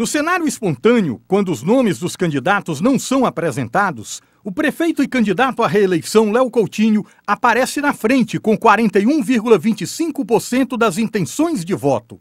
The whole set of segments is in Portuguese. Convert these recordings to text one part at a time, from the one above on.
No cenário espontâneo, quando os nomes dos candidatos não são apresentados, o prefeito e candidato à reeleição Léo Coutinho aparece na frente com 41,25% das intenções de voto.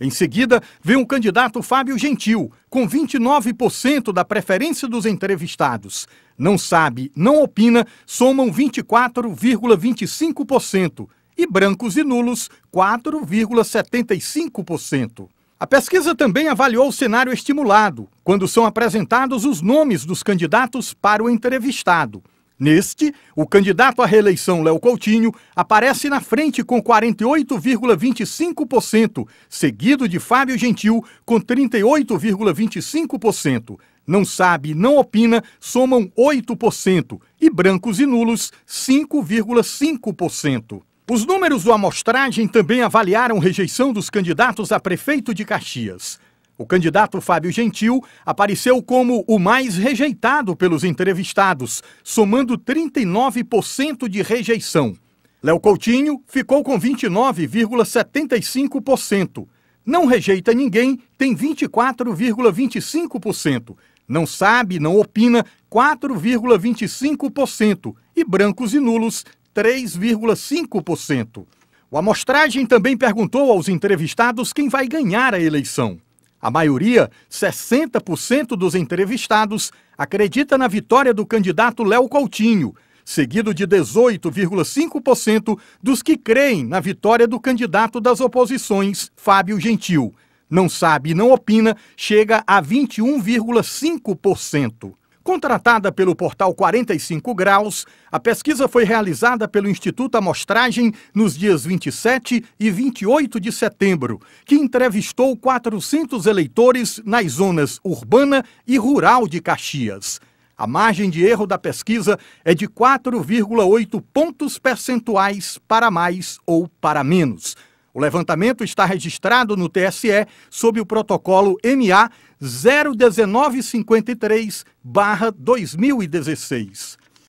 Em seguida, vem o candidato Fábio Gentil, com 29% da preferência dos entrevistados. Não sabe, não opina, somam 24,25%. E brancos e nulos, 4,75%. A pesquisa também avaliou o cenário estimulado, quando são apresentados os nomes dos candidatos para o entrevistado. Neste, o candidato à reeleição Léo Coutinho aparece na frente com 48,25%, seguido de Fábio Gentil com 38,25%. Não sabe, não opina, somam 8% e brancos e nulos 5,5%. Os números do amostragem também avaliaram rejeição dos candidatos a prefeito de Caxias. O candidato Fábio Gentil apareceu como o mais rejeitado pelos entrevistados, somando 39% de rejeição. Léo Coutinho ficou com 29,75%. Não rejeita ninguém, tem 24,25%. Não sabe, não opina, 4,25%. E brancos e nulos, 3,5%. O amostragem também perguntou aos entrevistados quem vai ganhar a eleição. A maioria, 60% dos entrevistados, acredita na vitória do candidato Léo Coutinho, seguido de 18,5% dos que creem na vitória do candidato das oposições, Fábio Gentil. Não sabe, não opina, chega a 21,5%. Contratada pelo portal 45 Graus, a pesquisa foi realizada pelo Instituto Amostragem nos dias 27 e 28 de setembro, que entrevistou 400 eleitores nas zonas urbana e rural de Caxias. A margem de erro da pesquisa é de 4,8 pontos percentuais para mais ou para menos. O levantamento está registrado no TSE sob o protocolo MA 01953-2016.